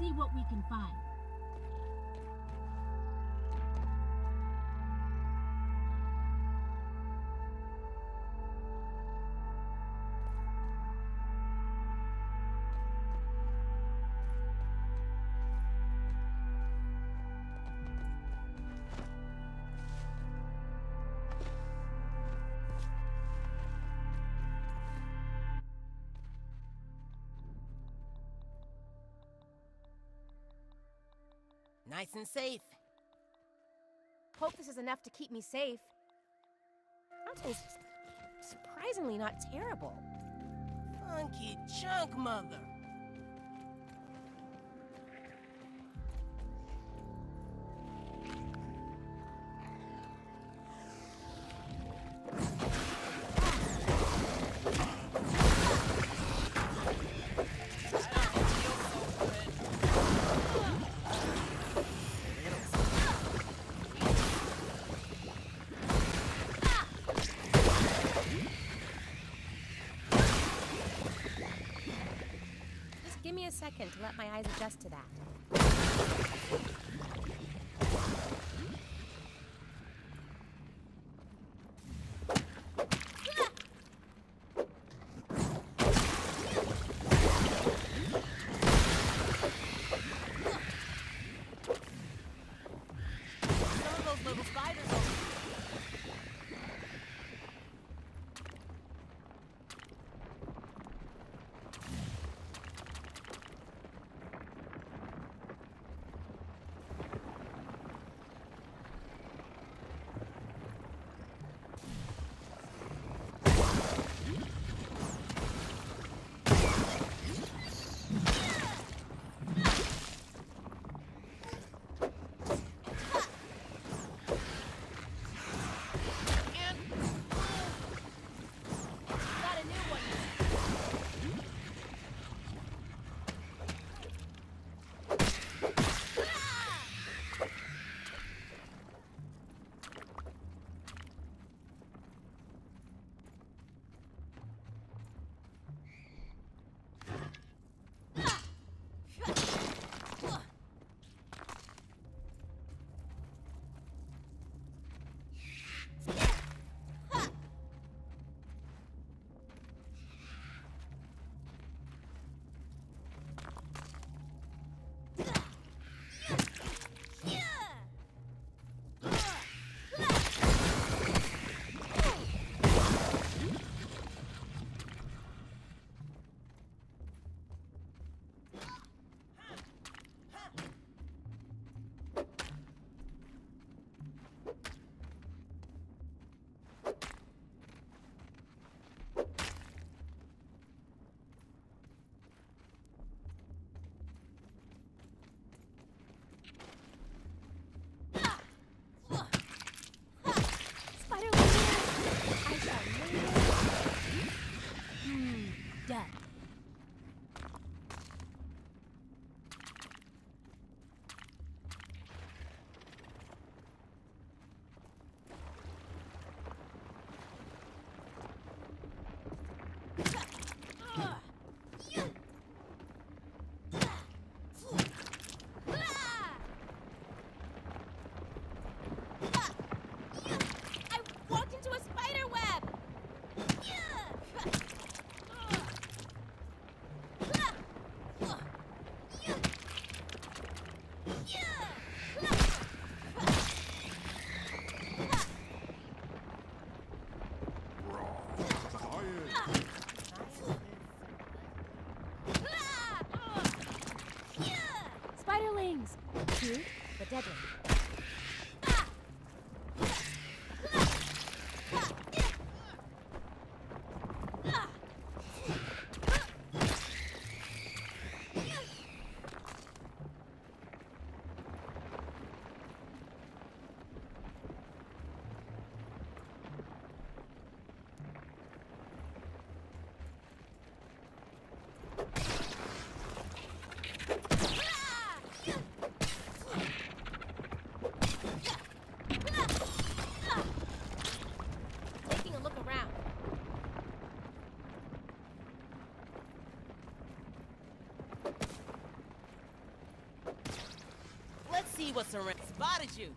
see what we can find. Nice and safe. Hope this is enough to keep me safe. Mountain's surprisingly not terrible. Funky chunk mother. Second to let my eyes adjust to that. Cute, but deadly. Taking a look around. Let's see what's around. Spotted you.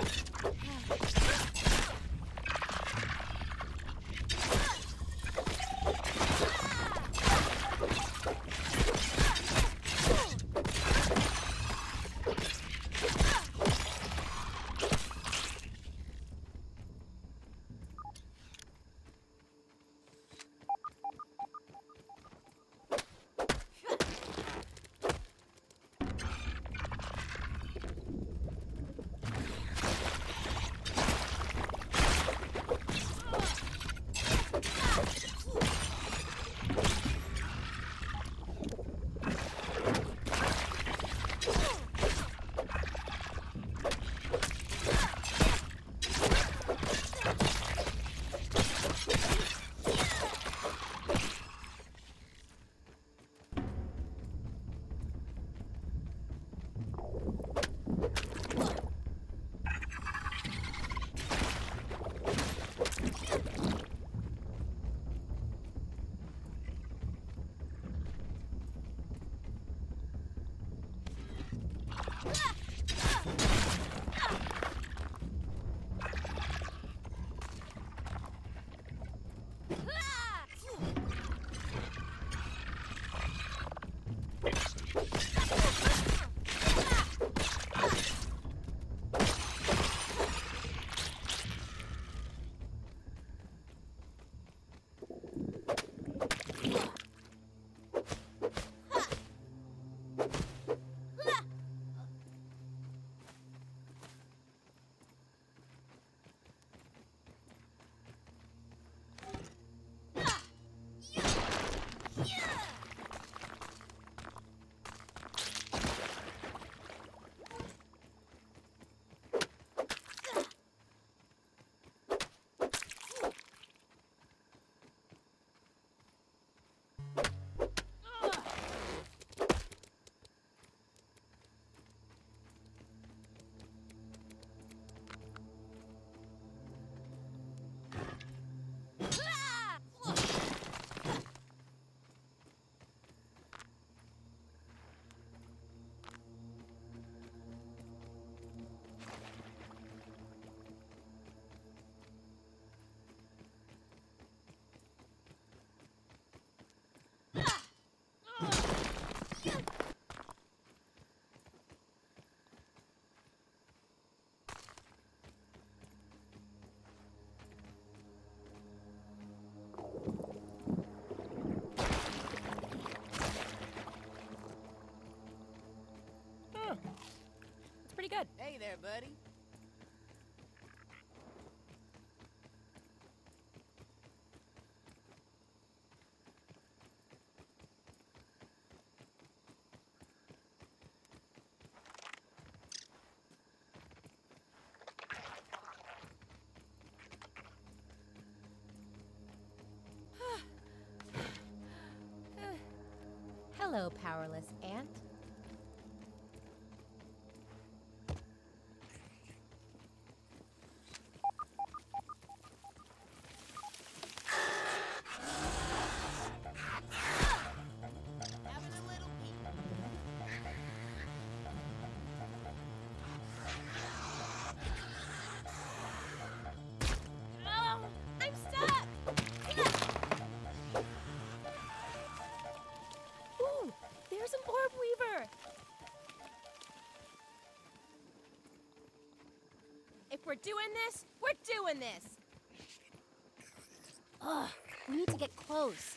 Let's go. Hey there, buddy. Hello, powerless ant. We're doing this, we're doing this! Ugh, we need to get close.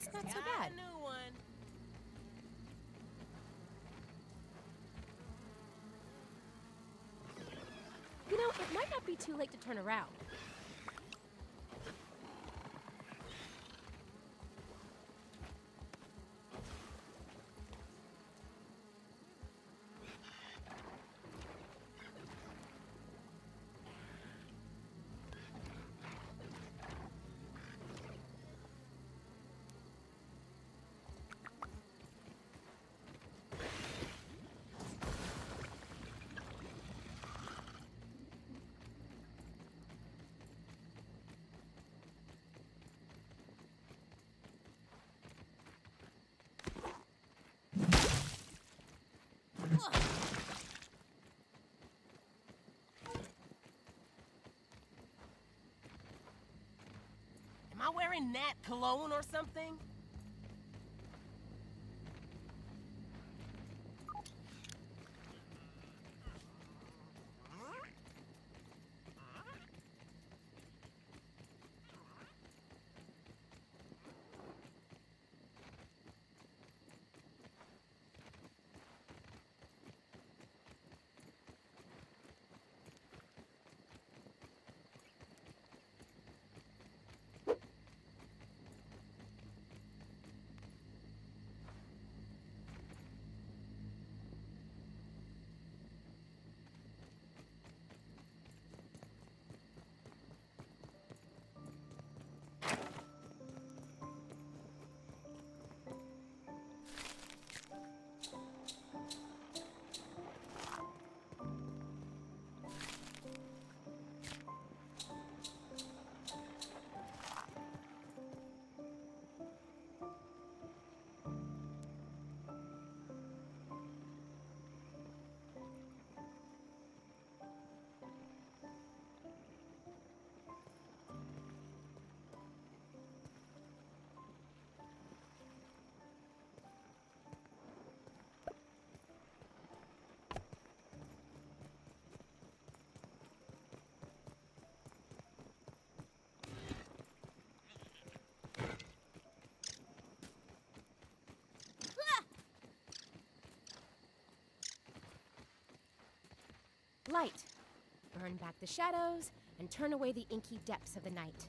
That's not so bad. a new one. You know, it might not be too late to turn around. Am I wearing Nat cologne or something? Light. Burn back the shadows and turn away the inky depths of the night.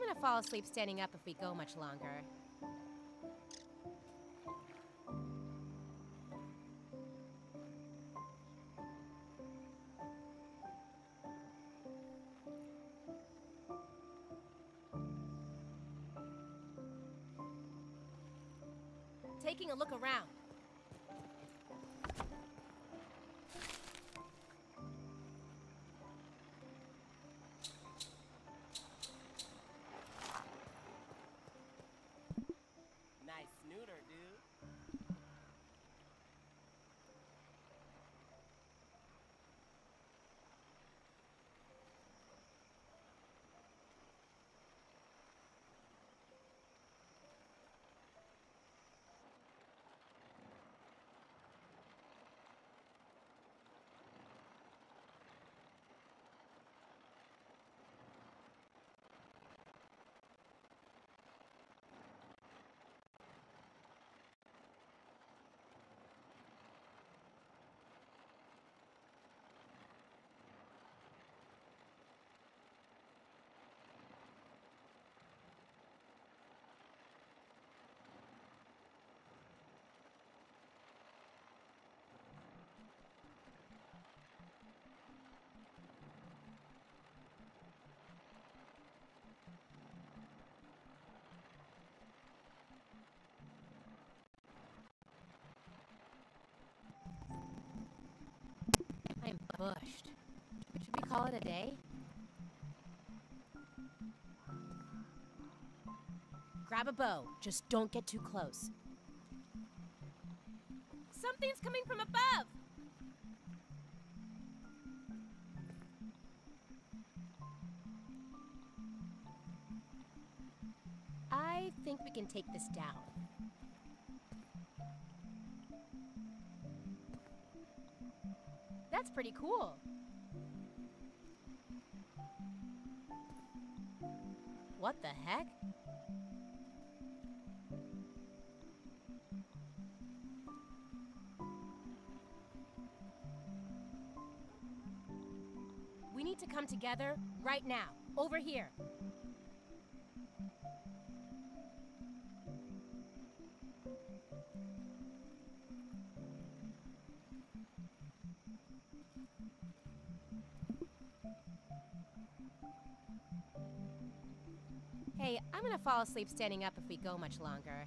I'm gonna fall asleep standing up if we go much longer. Bushed. Should we call it a day? Grab a bow. Just don't get too close. Something's coming from above! I think we can take this down. That's pretty cool. What the heck? We need to come together right now, over here. Hey, I'm gonna fall asleep standing up if we go much longer.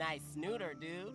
Nice snooter, dude.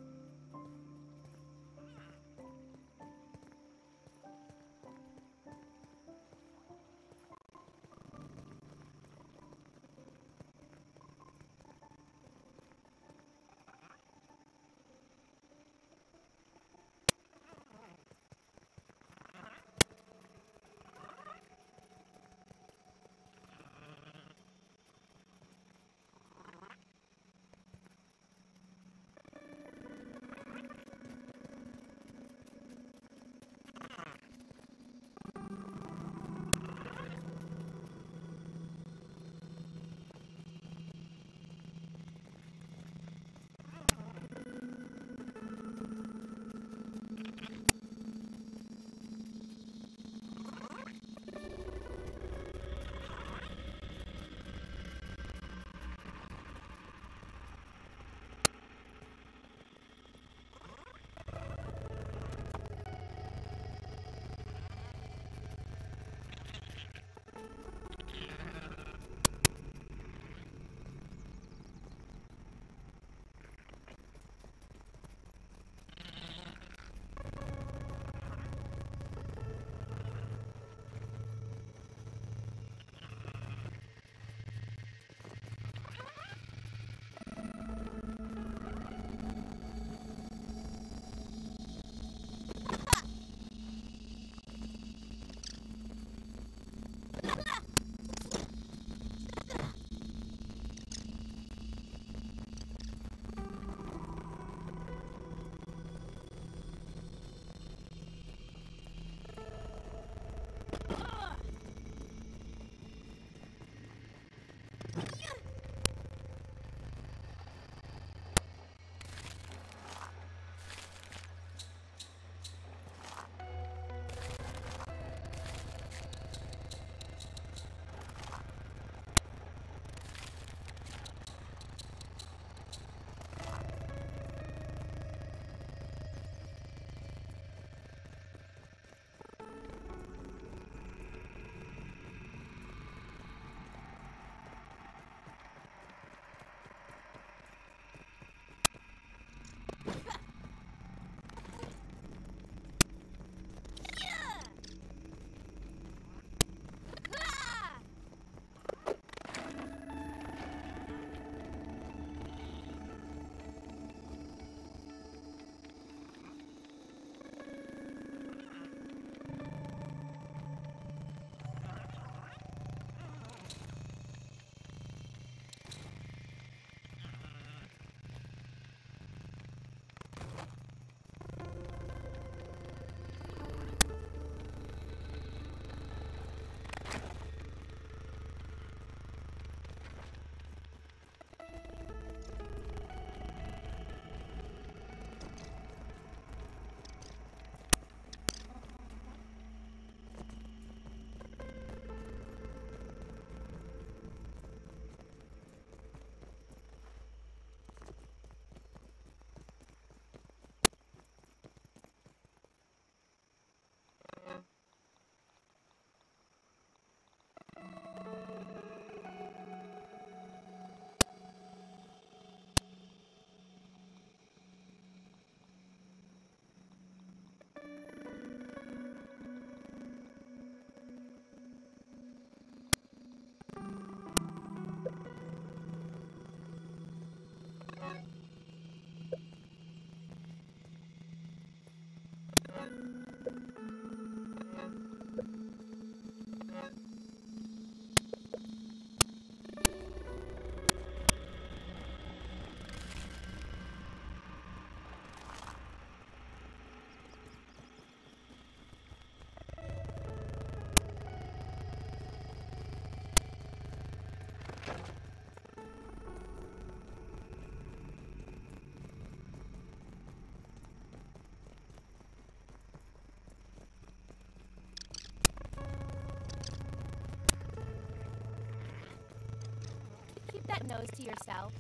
That nose to yourself.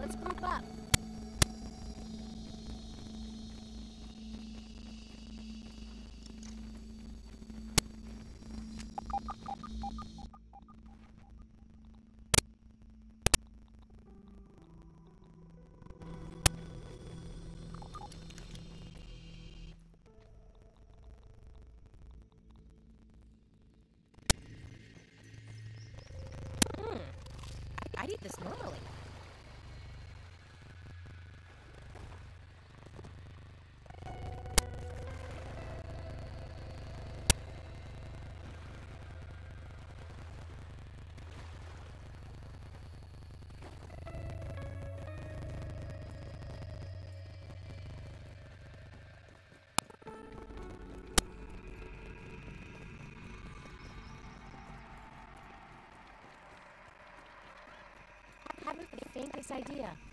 Let's group up. Faintest idea.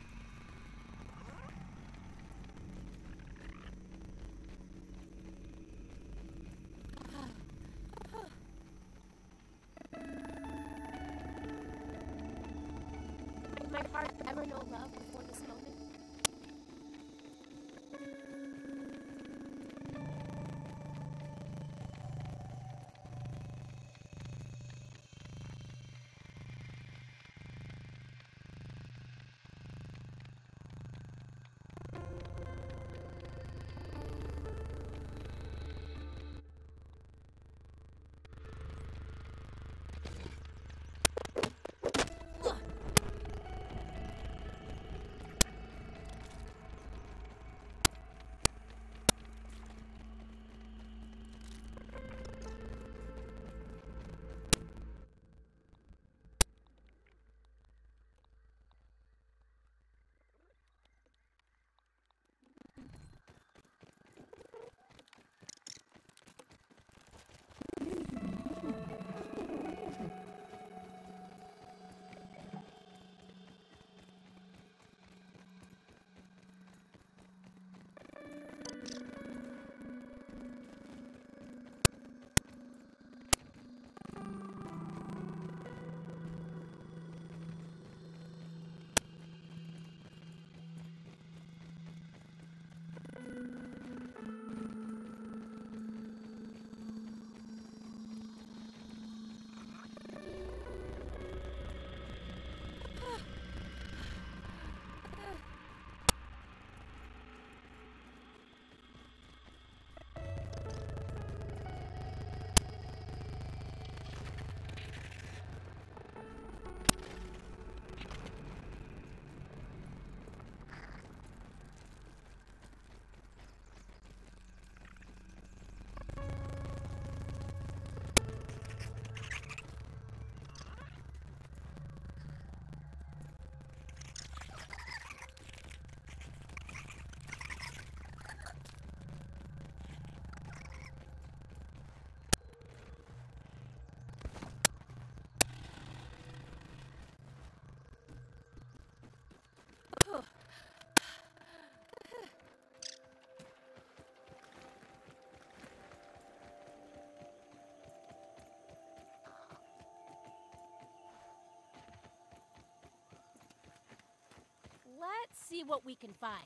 Let's see what we can find.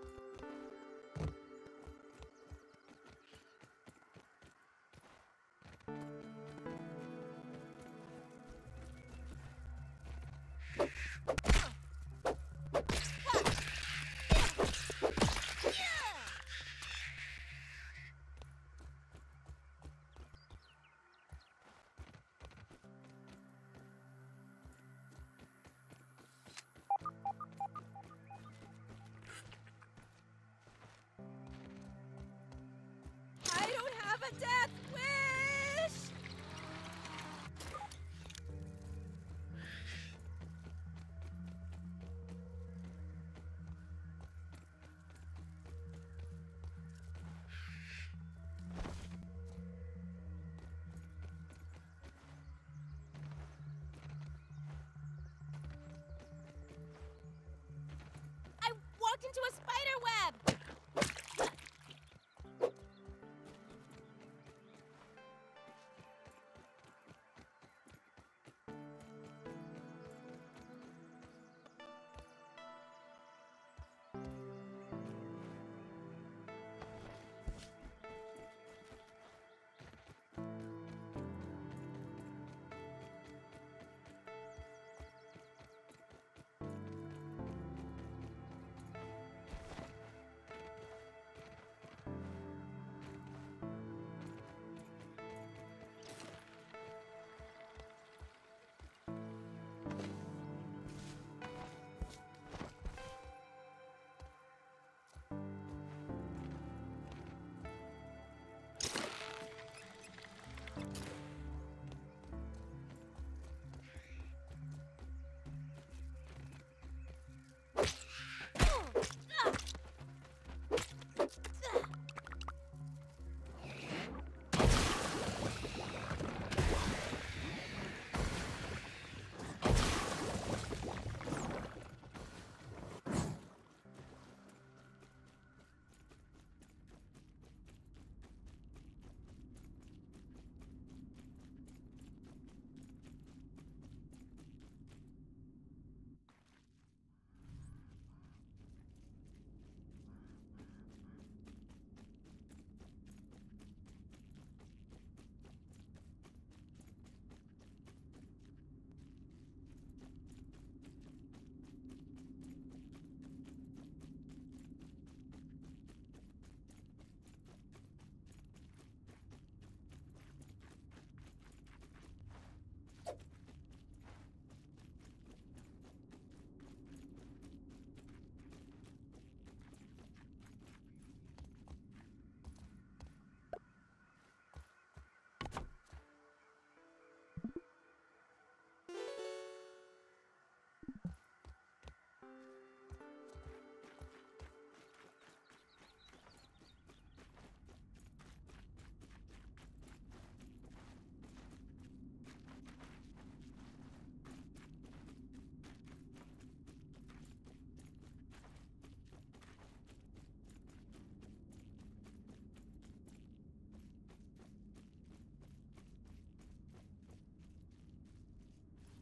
spider web!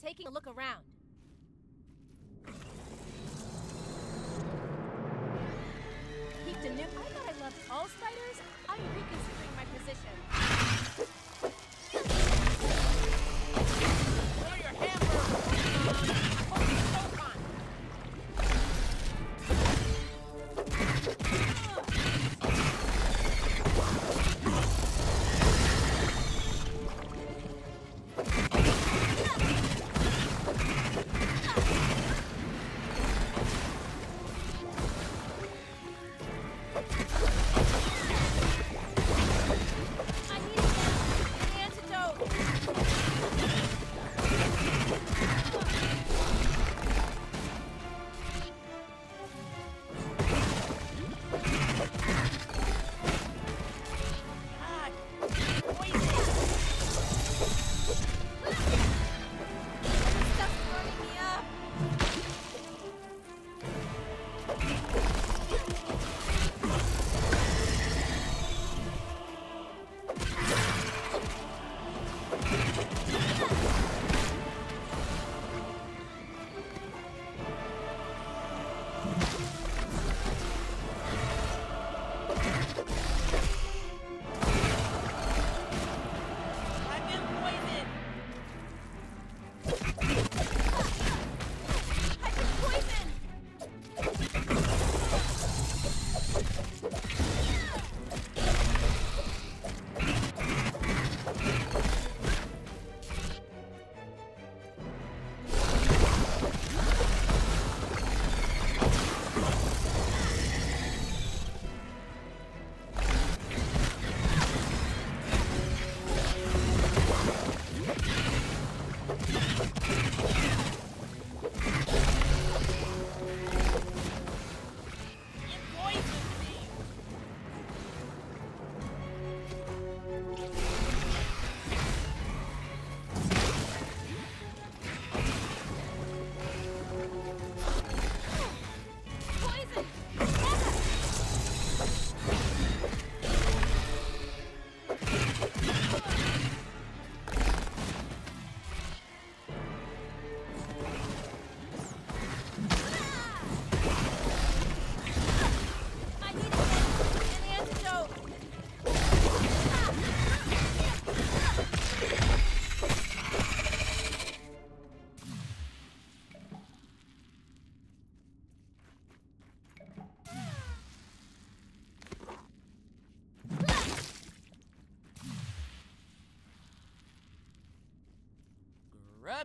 Taking a look around. A new. I thought I loved all spiders. I'm reconsidering my position.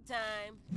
Time.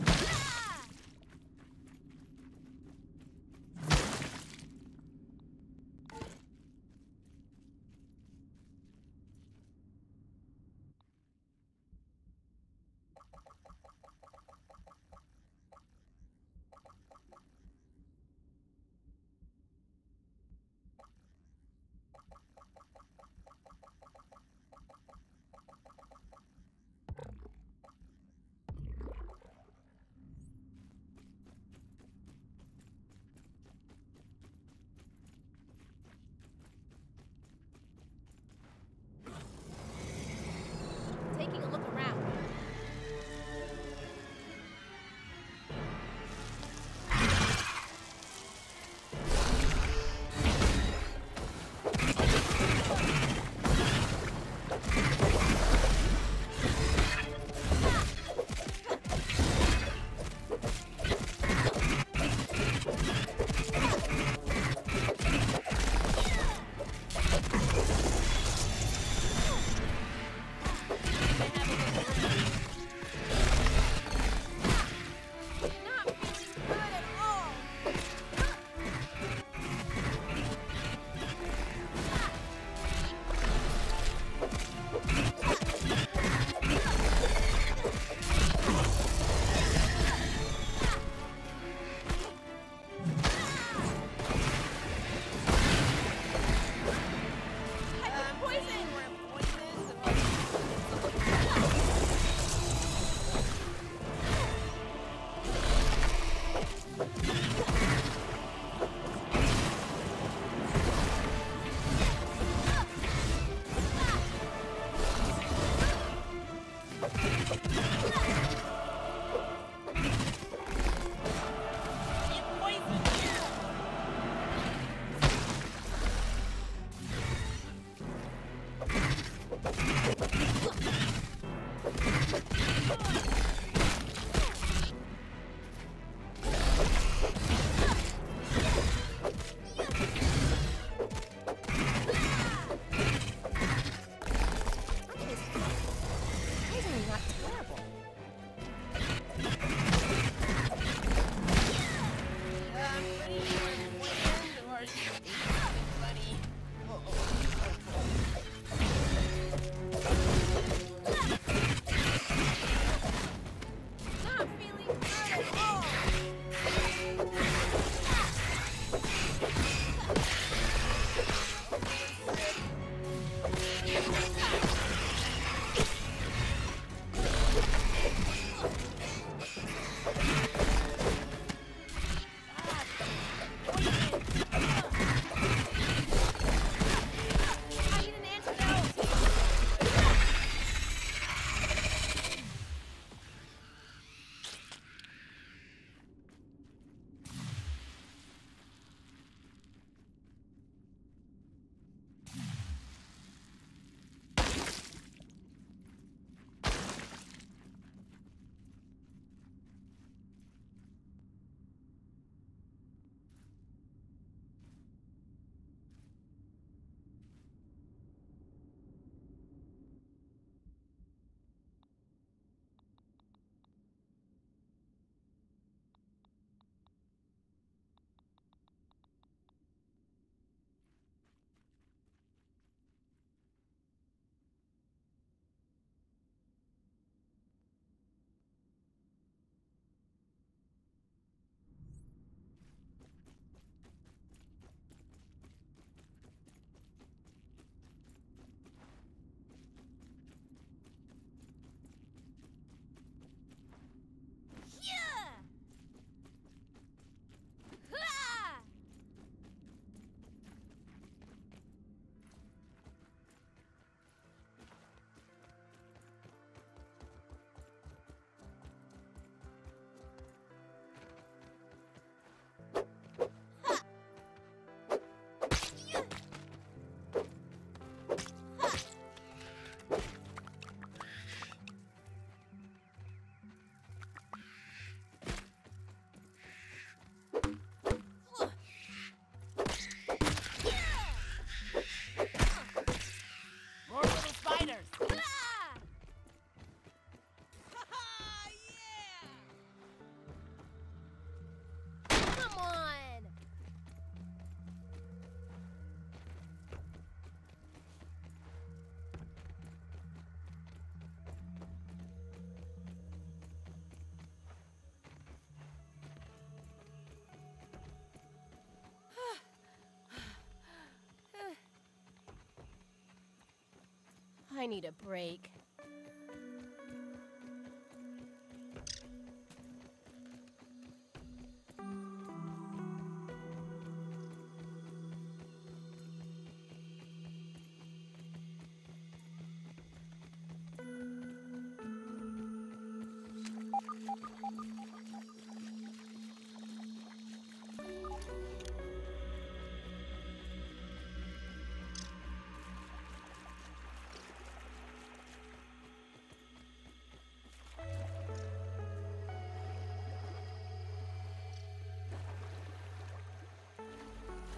I need a break.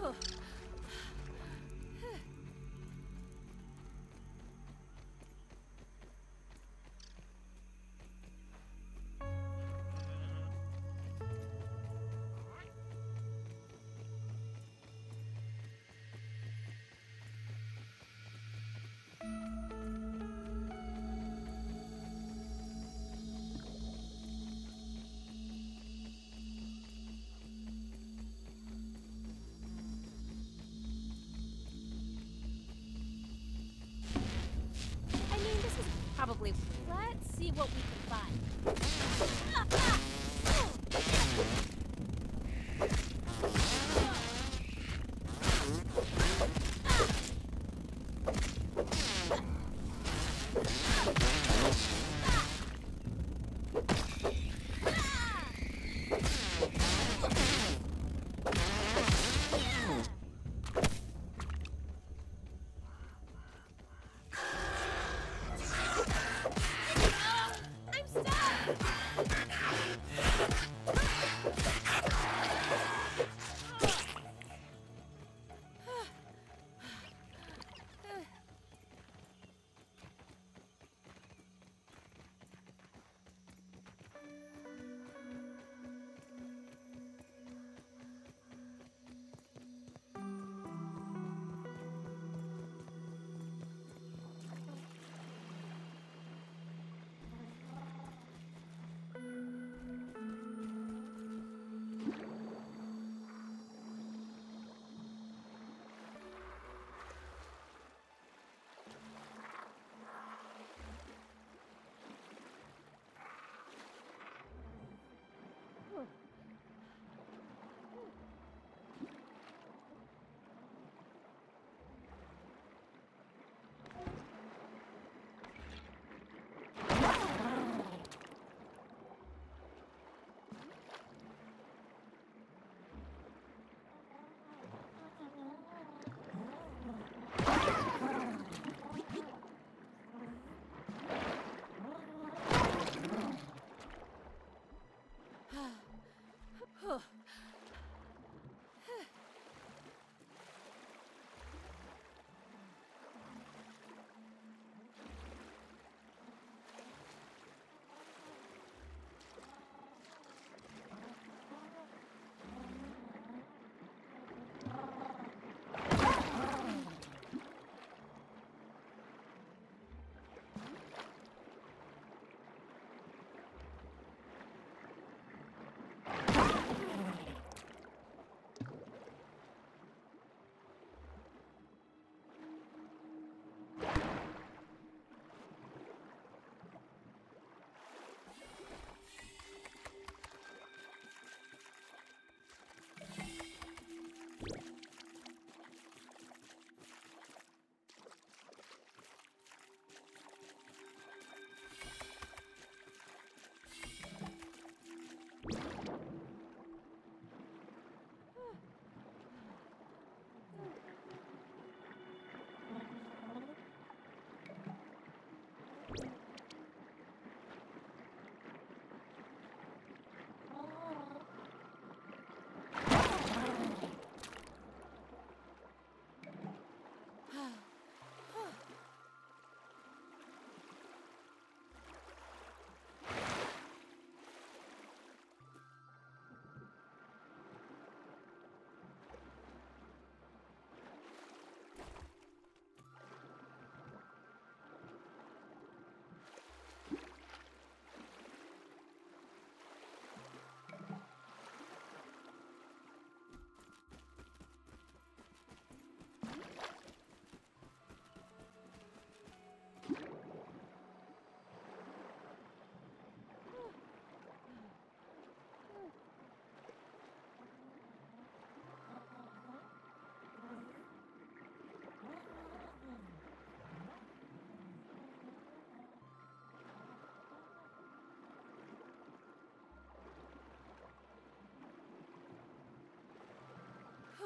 I see what we can find.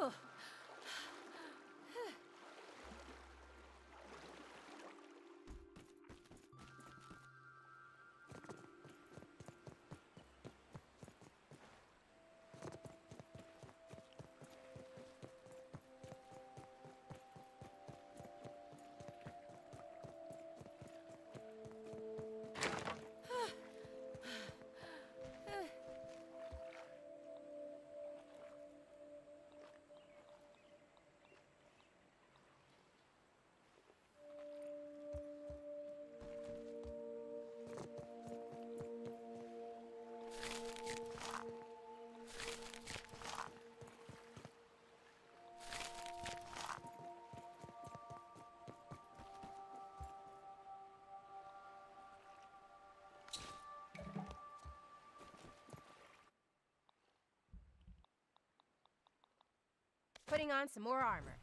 Whew. Putting on some more armor.